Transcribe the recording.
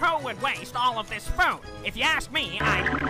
Who would waste all of this food? If you ask me, I...